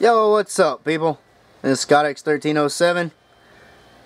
Yo, what's up, people? This is ScotX1307.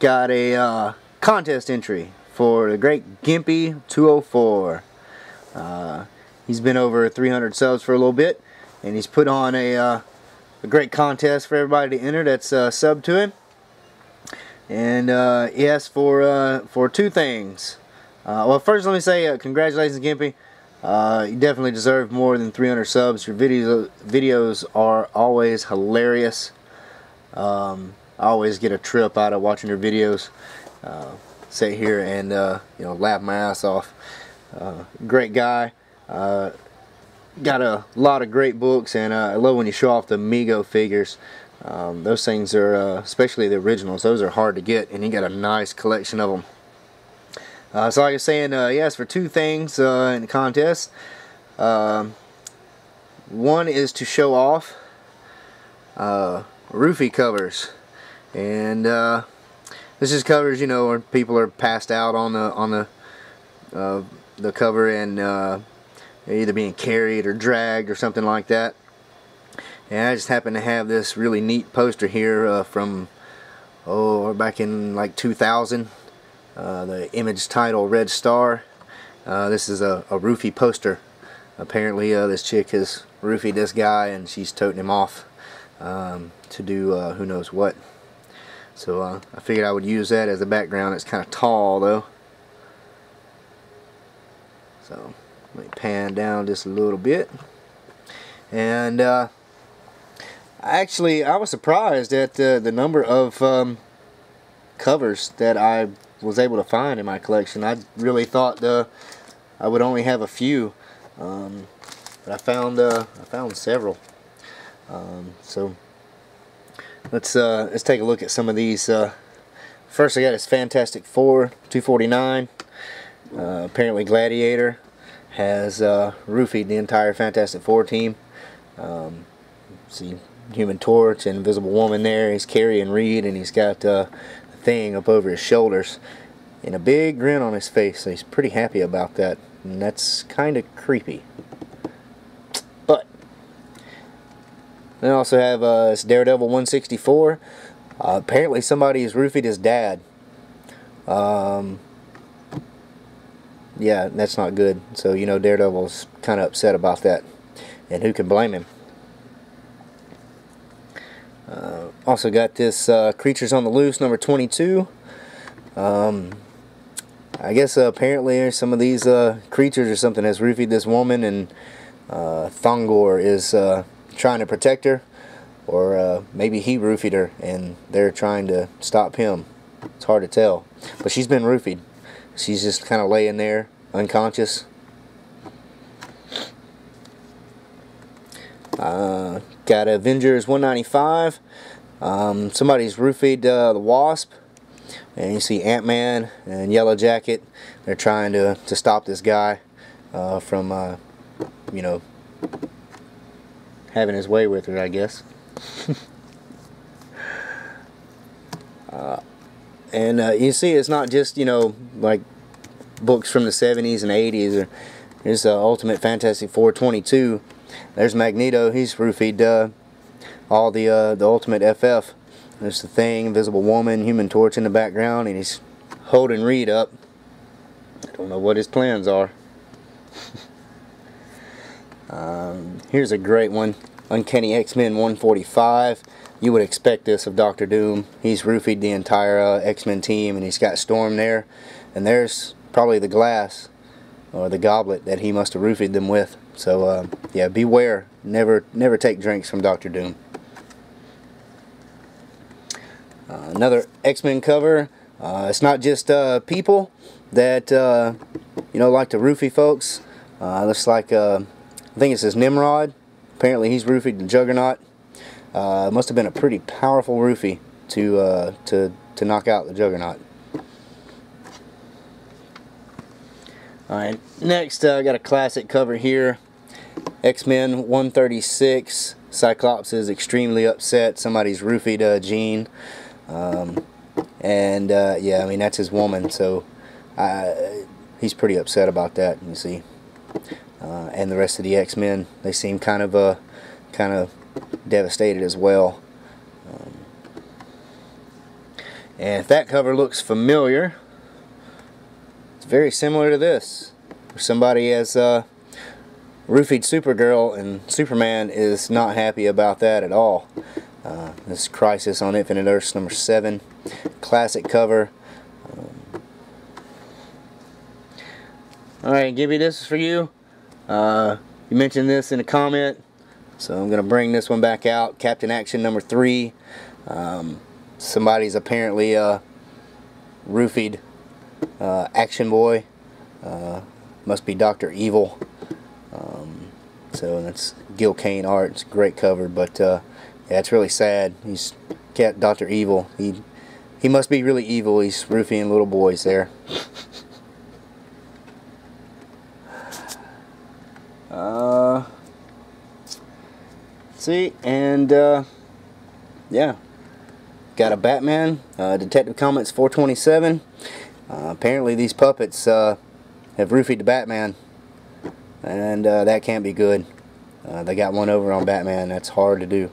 Got a uh, contest entry for the great Gimpy 204. Uh, he's been over 300 subs for a little bit, and he's put on a, uh, a great contest for everybody to enter that's uh, sub to him. And uh, he asked for, uh, for two things. well, first let me say congratulations, Gimpy. Uh, you definitely deserve more than 300 subs. Your videos videos are always hilarious. Um, I always get a trip out of watching your videos. Uh, sit here and uh, you know laugh my ass off. Uh, great guy. Uh, got a lot of great books, and uh, I love when you show off the Mego figures. Um, those things are, especially the originals, those are hard to get, and you got a nice collection of them. Uh, so like I was saying, uh, he asked for two things uh, in the contest. Um, one is to show off uh, roofie covers. And uh, this is covers, you know, where people are passed out on the on the uh, the cover and uh, either being carried or dragged or something like that. And I just happen to have this really neat poster here from oh back in like 2000 uh, the image title Red Star. Uh, this is a, a roofie poster. Apparently uh, this chick has roofied this guy and she's toting him off um, to do uh, who knows what. So uh, I figured I would use that as a background. It's kind of tall though. So let me pan down just a little bit. And actually I was surprised at the number of um, covers that I was able to find in my collection. I really thought uh, I would only have a few, um, but I found uh, I found several. Um, so let's uh, let's take a look at some of these. Uh, first, I got this Fantastic Four 249. Uh, apparently, Gladiator has uh, roofied the entire Fantastic Four team. Um, see Human Torch and Invisible Woman there. He's carrying Reed, and he's got thing up over his shoulders and a big grin on his face. So he's pretty happy about that and that's kind of creepy. But they also have uh, this Daredevil 164 uh, apparently somebody has roofied his dad. Um, yeah that's not good. So you know Daredevil's kind of upset about that and who can blame him? Uh, also got this uh, Creatures on the Loose number 22. Um, I guess uh, apparently some of these uh, creatures or something has roofied this woman and uh, Thongor is uh, trying to protect her or maybe he roofied her and they're trying to stop him. It's hard to tell. But she's been roofied. She's just kind of laying there unconscious. Uh, got Avengers 195. Um, somebody's roofied uh, the Wasp. And you see Ant-Man and Yellow Jacket. They're trying to, to stop this guy uh, from, uh, you know, having his way with her, I guess. Uh, and uh, you see it's not just, you know, like books from the 70s and 80s. Or, there's uh, Ultimate Fantastic 422 there's Magneto. He's roofied all the uh, the Ultimate FF. There's the Thing, Invisible Woman, Human Torch in the background, and he's holding Reed up. I don't know what his plans are. um, here's a great one. Uncanny X-Men 145. You would expect this of Doctor Doom. He's roofied the entire uh, X-Men team, and he's got Storm there. And there's probably the glass or the goblet that he must have roofied them with. So uh, yeah, beware. Never, never take drinks from Doctor Doom. Uh, another X-Men cover. Uh, it's not just uh, people that uh, you know like to roofie folks. Uh, looks like I think it says Nimrod. Apparently he's roofied the Juggernaut. must have been a pretty powerful roofie to to to knock out the Juggernaut. Alright, next I got a classic cover here. X-Men 136. Cyclops is extremely upset. Somebody's roofied uh, Jean. Um, and uh, yeah, I mean, that's his woman, so uh, he's pretty upset about that, you see. Uh, and the rest of the X-Men, they seem kind of uh, kind of devastated as well. Um, and if that cover looks familiar, it's very similar to this. Somebody has uh, roofied Supergirl and Superman is not happy about that at all. Uh, this Crisis on Infinite Earths number 7. Classic cover. Um, Alright, Gimpy, this is for you. Uh, you mentioned this in a comment, so I'm going to bring this one back out. Captain Action number 3. Um, somebody's apparently uh, roofied uh, Action Boy. Uh, must be Dr. Evil. Um, so that's Gil Kane art. It's great cover, but uh, yeah, it's really sad. He's cat Dr. Evil. He he must be really evil. He's roofing little boys there. uh, see, and uh, yeah, got a Batman. Uh, Detective Comics 427. Uh, apparently, these puppets uh, have roofied the Batman, and uh, that can't be good. Uh, they got one over on Batman. That's hard to do.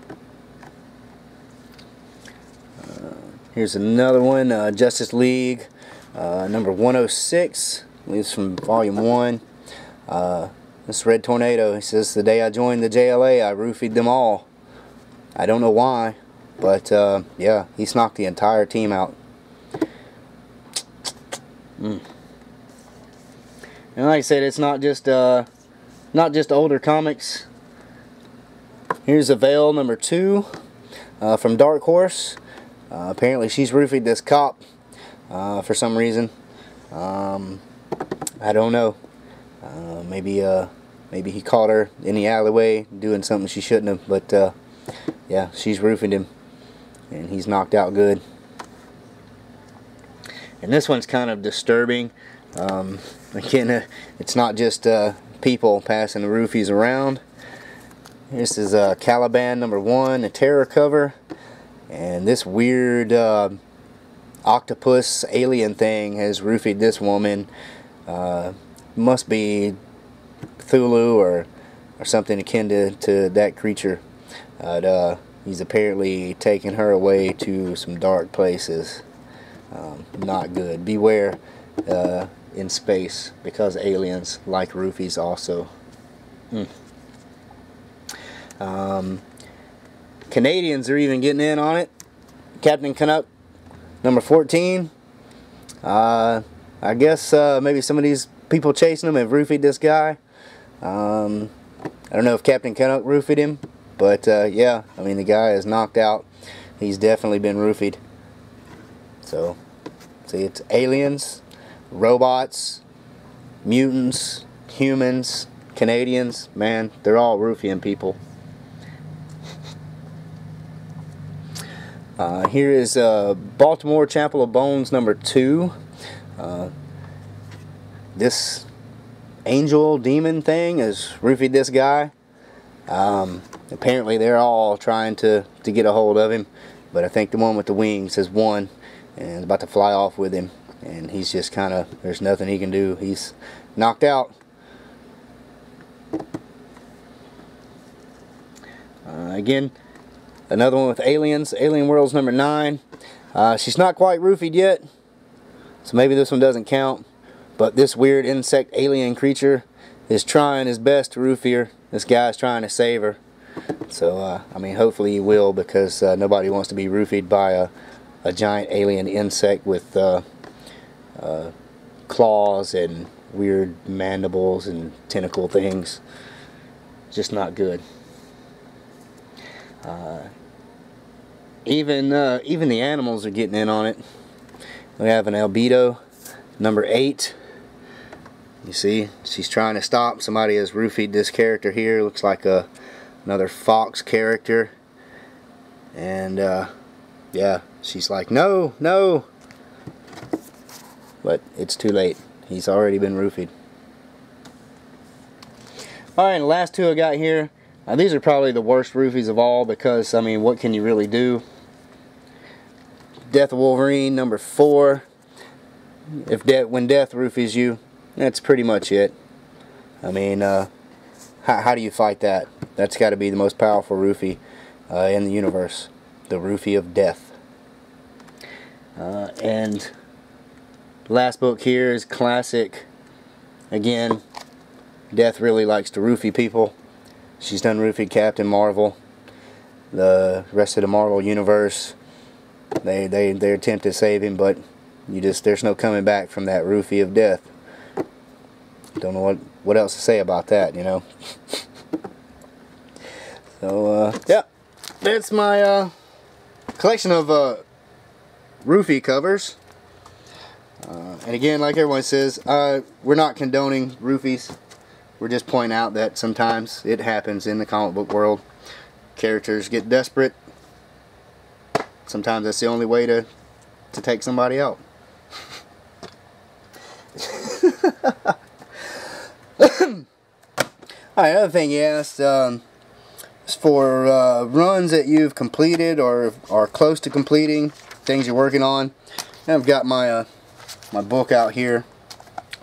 Here's another one, uh, Justice League, uh, number 106. This from Volume 1. Uh, this Red Tornado, he says, the day I joined the JLA, I roofied them all. I don't know why, but uh, yeah, he's knocked the entire team out. Mm. And like I said, it's not just uh, not just older comics. Here's a Veil number two uh, from Dark Horse. Uh, apparently she's roofied this cop uh, for some reason. Um, I don't know. Uh, maybe uh, maybe he caught her in the alleyway doing something she shouldn't have. But uh, yeah, she's roofing him, and he's knocked out good. And this one's kind of disturbing. Um, again, it's not just people passing the roofies around. This is Caliban number one, a terror cover. And this weird uh, octopus alien thing has roofied this woman. Uh, must be Cthulhu or, or something akin to, to that creature. Uh, he's apparently taken her away to some dark places. Um, not good. Beware uh, in space because aliens like roofies also. Mm. Um, Canadians are even getting in on it. Captain Canuck, number 14. Uh, I guess uh, maybe some of these people chasing him have roofied this guy. Um, I don't know if Captain Canuck roofied him, but uh, yeah, I mean the guy is knocked out. He's definitely been roofied. So, see, it's aliens, robots, mutants, humans, Canadians. Man, they're all roofing people. Uh, here is uh, Baltimore Chapel of Bones number two. Uh, this angel demon thing has roofied this guy. Um, apparently they're all trying to, to get a hold of him, but I think the one with the wings has won and is about to fly off with him. And he's just kind of, there's nothing he can do. He's knocked out. Uh, again, Another one with Aliens, Alien Worlds number 9. Uh, she's not quite roofied yet, so maybe this one doesn't count. But this weird insect alien creature is trying his best to roofie her. This guy's trying to save her. So, uh, I mean, hopefully he will because uh, nobody wants to be roofied by a, a giant alien insect with uh, uh, claws and weird mandibles and tentacle things. Just not good. Uh, even uh, even the animals are getting in on it. We have an albedo, number eight. You see, she's trying to stop. Somebody has roofied this character here. Looks like a another fox character. And uh, yeah, she's like, no, no. But it's too late. He's already been roofied. Alright, the last two I got here. Uh, these are probably the worst roofies of all because, I mean, what can you really do? Death Wolverine, number four. If de when death roofies you, that's pretty much it. I mean, uh, how, how do you fight that? That's got to be the most powerful roofie. uh, in the universe, the roofie of Death. Uh, and last book here is classic. Again, Death really likes to roofie people. She's done roofied Captain Marvel. The rest of the Marvel universe, they they they attempt to save him, but you just there's no coming back from that roofie of death. Don't know what what else to say about that, you know. so uh, yeah, that's my uh, collection of uh, roofie covers. Uh, and again, like everyone says, uh, we're not condoning roofies. We're just pointing out that sometimes it happens in the comic book world. Characters get desperate. Sometimes that's the only way to, to take somebody out. Alright, another thing he asked um, is for uh, runs that you've completed or are close to completing, things you're working on. And I've got my uh, my book out here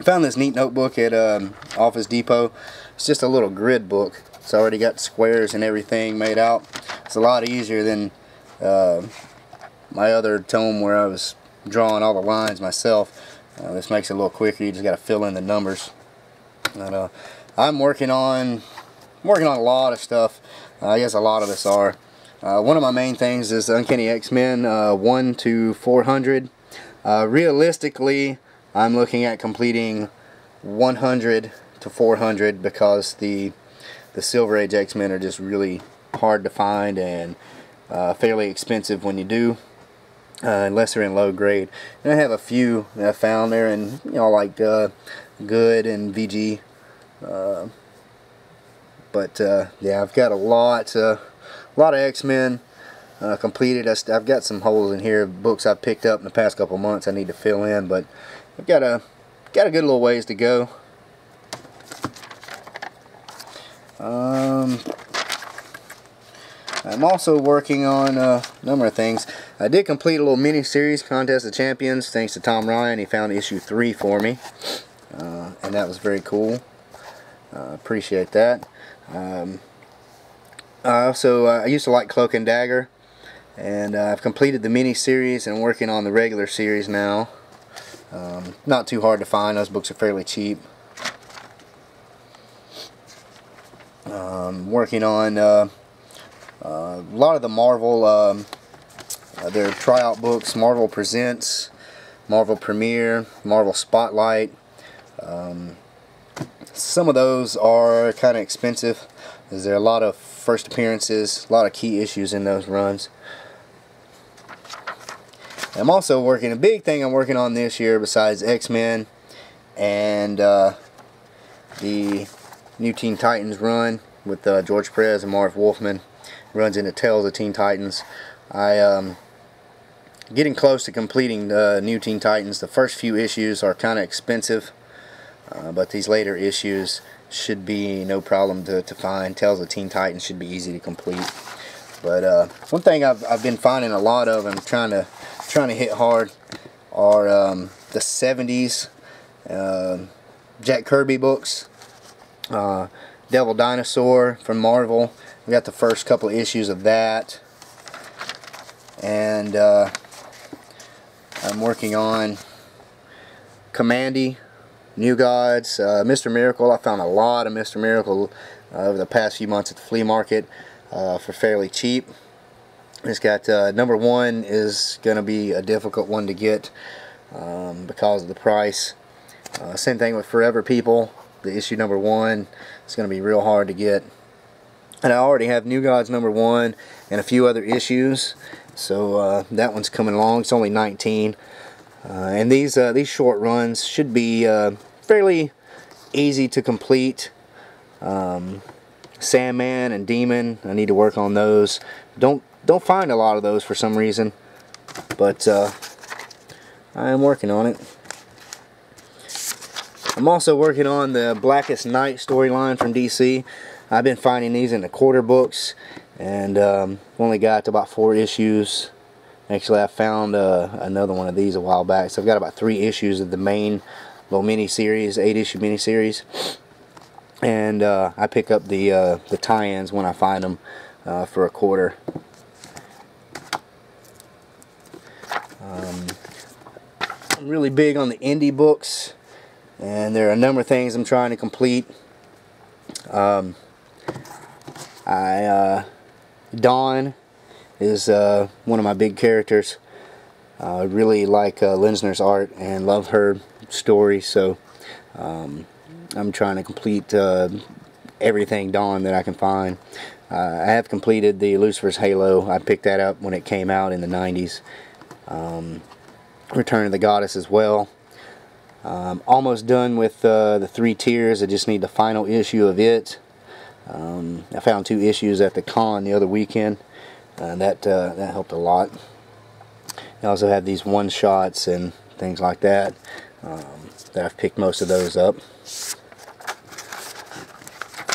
found this neat notebook at um, Office Depot. It's just a little grid book. It's already got squares and everything made out. It's a lot easier than uh, my other tome where I was drawing all the lines myself. Uh, this makes it a little quicker. You just got to fill in the numbers. But, uh, I'm working on working on a lot of stuff. Uh, I guess a lot of us are. Uh, one of my main things is Uncanny X-Men uh, 1 to 400. realistically, I'm looking at completing 100 to 400 because the the Silver Age X-Men are just really hard to find and uh, fairly expensive when you do uh, unless they're in low grade. And I have a few that I found there and you know like uh, good and VG uh, but uh, yeah I've got a lot uh, a lot of X-Men completed. I've got some holes in here books I've picked up in the past couple months I need to fill in but I've got a got a good little ways to go. Um, I'm also working on a number of things. I did complete a little mini series, Contest of Champions, thanks to Tom Ryan. He found issue three for me, uh, and that was very cool. Uh, appreciate that. Um, I also uh, I used to like Cloak and Dagger, and uh, I've completed the mini series and working on the regular series now. Um, not too hard to find. Those books are fairly cheap. Um, working on uh, uh, a lot of the Marvel, um, uh, their tryout books, Marvel Presents, Marvel Premiere, Marvel Spotlight. Um, some of those are kind of expensive. There are a lot of first appearances, a lot of key issues in those runs. I'm also working, a big thing I'm working on this year besides X-Men and uh, the new Teen Titans run with uh, George Perez and Marv Wolfman runs into Tales of Teen Titans. I um, getting close to completing the new Teen Titans. The first few issues are kind of expensive, uh, but these later issues should be no problem to, to find. Tales of Teen Titans should be easy to complete. But uh, one thing I've, I've been finding a lot of, I'm trying to trying to hit hard are um, the 70s uh, Jack Kirby books. Uh, Devil Dinosaur from Marvel. We got the first couple issues of that. And uh, I'm working on Kamandi, New Gods, uh, Mr. Miracle. I found a lot of Mr. Miracle uh, over the past few months at the flea market uh, for fairly cheap. It's got uh, number one is going to be a difficult one to get um, because of the price. Uh, same thing with Forever People. The issue number one is going to be real hard to get. And I already have New Gods number one and a few other issues. So uh, that one's coming along. It's only 19. Uh, and these uh, these short runs should be uh, fairly easy to complete. Um, Sandman and Demon, I need to work on those. Don't don't find a lot of those for some reason, but uh, I am working on it. I'm also working on the Blackest Night storyline from DC. I've been finding these in the quarter books, and um, only got to about four issues. Actually, I found uh, another one of these a while back, so I've got about three issues of the main little mini-series, eight-issue mini-series. And uh, I pick up the uh, the tie-ins when I find them. uh, for a quarter. Really big on the indie books and there are a number of things I'm trying to complete. Um, I uh, Dawn is uh, one of my big characters. I really like uh, Linsner's art and love her story, so um, I'm trying to complete uh, everything Dawn that I can find. Uh, I have completed the Lucifer's Halo. I picked that up when it came out in the 90s. Um, Return of the Goddess as well. Um, almost done with uh, the three tiers. I just need the final issue of it. Um, I found two issues at the con the other weekend. and that uh, that helped a lot. I also have these one shots and things like that. Um, that I've picked most of those up.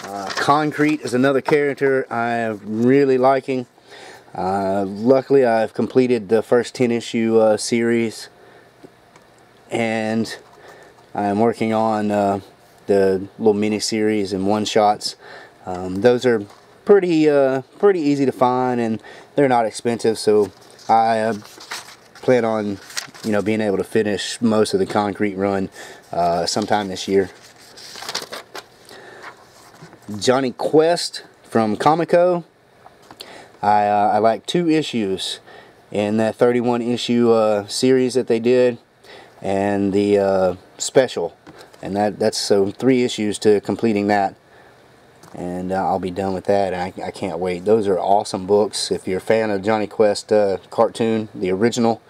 Uh, Concrete is another character I'm really liking. Uh, luckily, I've completed the first 10 issue uh, series, and I'm working on uh, the little mini series and one shots. Um, those are pretty uh, pretty easy to find, and they're not expensive, so I uh, plan on you know being able to finish most of the concrete run uh, sometime this year. Jonny Quest from Comico I, uh, I like two issues in that 31 issue uh, series that they did and the uh, special. And that that's so three issues to completing that. And uh, I'll be done with that. And I, I, can't wait. Those are awesome books. If you're a fan of Jonny Quest uh, cartoon the original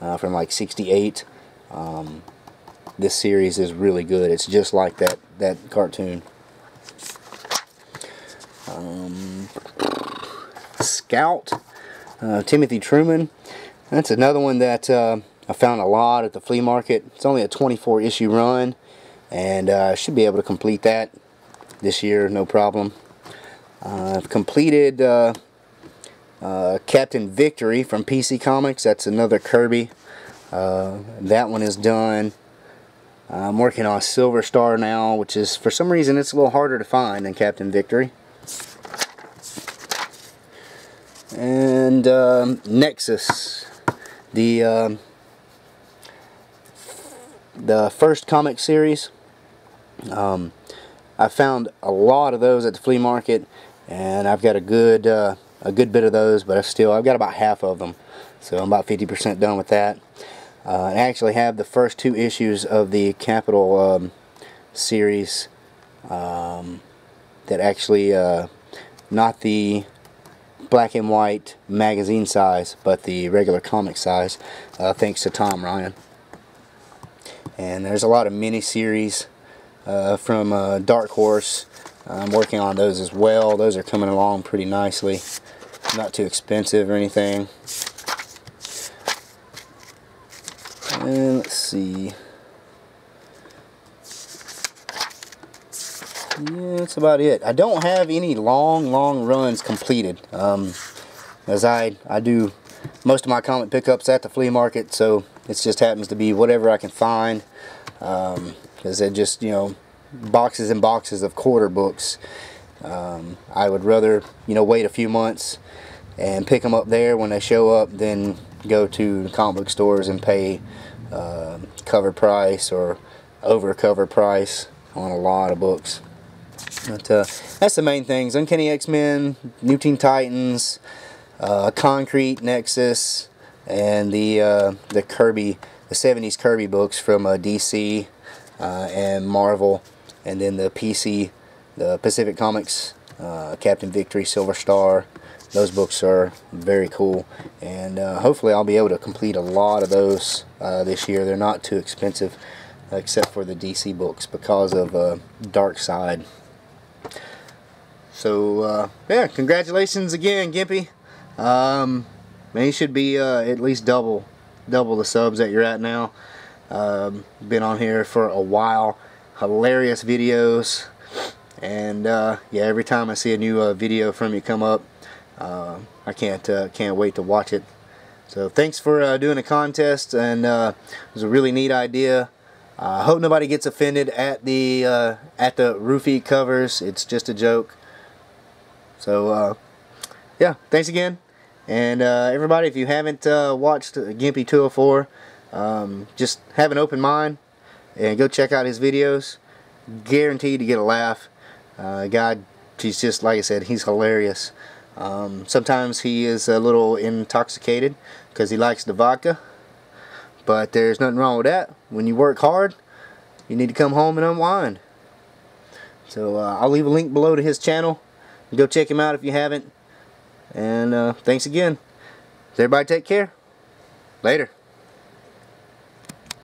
uh, from like 68 um, this series is really good. It's just like that that cartoon. Um, Scout, uh, Timothy Truman. That's another one that uh, I found a lot at the flea market. It's only a 24 issue run and uh, I should be able to complete that this year, no problem. Uh, I've completed uh, Captain Victory from PC Comics. That's another Kirby. that one is done. I'm working on Silver Star now, which is, for some reason, it's a little harder to find than Captain Victory. And um, Nexus, the um, the first comic series. Um, I found a lot of those at the flea market, and I've got a good uh, a good bit of those, but I still I've got about half of them, so I'm about 50% done with that. Uh, I actually have the first two issues of the Capital um, series um, that actually uh, not the black and white magazine size, but the regular comic size, uh, thanks to Tom Ryan. And there's a lot of mini-series uh, from uh, Dark Horse. I'm working on those as well. Those are coming along pretty nicely. Not too expensive or anything. And let's see. Yeah, that's about it. I don't have any long, long runs completed. Um, as I, I do most of my comic pickups at the flea market, so it just happens to be whatever I can find. Because um, they're just, you know, boxes and boxes of quarter books. Um, I would rather, you know, wait a few months and pick them up there when they show up than go to comic book stores and pay uh, cover price or over cover price on a lot of books. But uh, that's the main things. Uncanny X-Men, New Teen Titans, uh, Concrete, Nexus, and the uh, the Kirby, the 70s Kirby books from uh, DC uh, and Marvel, and then the PC, the Pacific Comics, uh, Captain Victory, Silver Star. Those books are very cool, and hopefully I'll be able to complete a lot of those this year. They're not too expensive, except for the DC books because of Darkseid. So, uh, yeah, congratulations again, Gimpy. Um, man, you should be uh, at least double, double the subs that you're at now. Um, been on here for a while. Hilarious videos. And, uh, yeah, every time I see a new uh, video from you come up, uh, I can't, uh, can't wait to watch it. So, thanks for doing a contest, and it was a really neat idea. I hope nobody gets offended at the uh, at the roofie covers. It's just a joke. So, uh, yeah, thanks again. And uh, everybody, if you haven't uh, watched Gimpy 204, um, just have an open mind and go check out his videos. Guaranteed to get a laugh. Uh, God, he's just, like I said, he's hilarious. Um, sometimes he is a little intoxicated because he likes the vodka. But there's nothing wrong with that. When you work hard, you need to come home and unwind. So uh, I'll leave a link below to his channel. Go check him out if you haven't. And uh, thanks again. Everybody take care. Later.